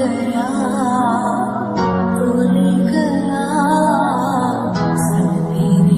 या गया सेरे